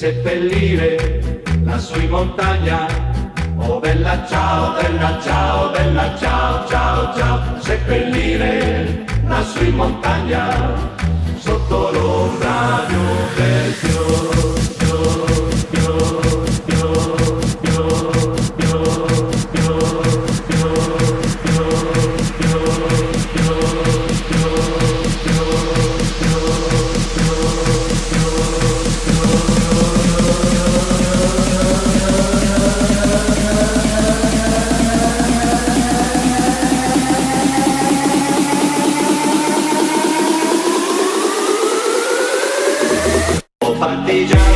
seppellire la in montagna. Oh bella ciao, bella ciao, bella ciao, ciao, ciao, seppellire la in montagna, sotto l'ombra di un bel fior, fior, fior, fior, fior, fior. partillar.